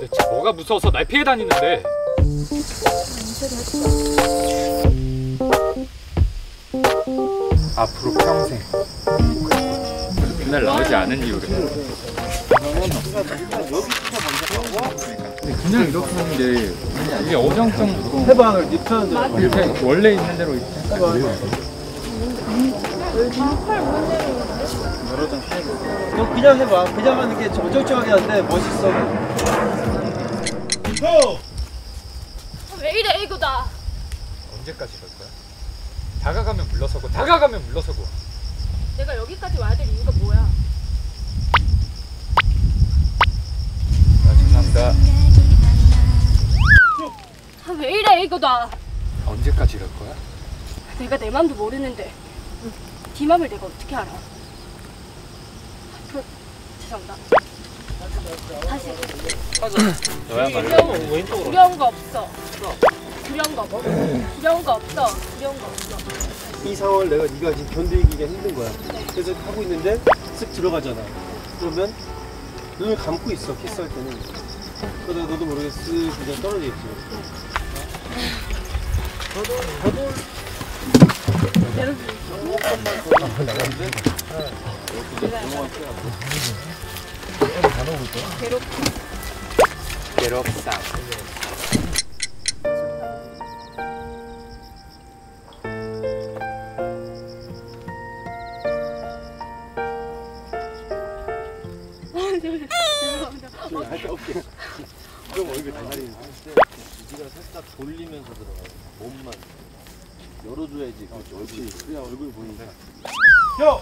대체 뭐가 무서워서 날 피해 다니는데? 앞으로 평생 그날 나오지 않은 이유를 근데 그냥 이렇게 하는 게 이게 어정쩡 해봐 네 편들 이렇게 원래 있는 대로 이렇게 너 그냥 해봐. 그냥 하는 게 어정쩡하게 한데 멋있어. 왜 이래 이거 다. 언제까지 갈 거야? 다가가면 물러서고 다가가면 물러서고 내가 여기까지 와야 될 이유가 뭐야? 아, 죄송합니다. 아, 왜 이래 이거 다 언제까지 이럴 거야? 내가 내 맘도 모르는데 네 맘을 내가 어떻게 알아? 그, 죄송합니다. 다시. 너야 말로 두려운 거 없어. 두려운 거 없어. 두려운 거 없어. 두려운 거 없어. 이 상황을 내가 네가 지금 견디기가 힘든 거야. 그래서 하고 있는데 쓱 들어가잖아. 그러면 눈을 감고 있어 키스할 때는. 그러다가 너도 모르게 쓱 그냥 떨어지겠지 괴롭상 좀 얼굴 달달이 네 가 살짝 돌리면서 들어가 몸만. 열어줘야지. 그렇지. 옳지 그냥 얼굴 보이니까. 형!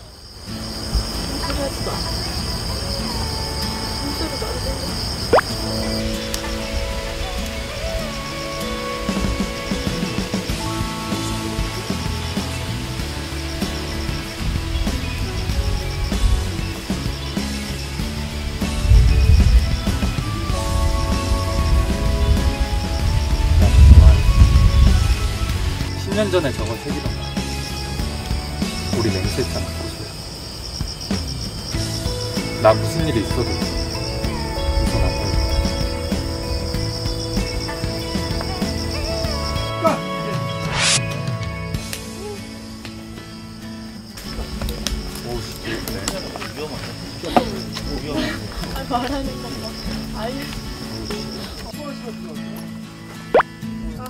십년 전에 저거 색이던가. 우리 맹세했잖아 고소야 나 무슨 일이 있어도 우선 안씨 말하는. 아니 어,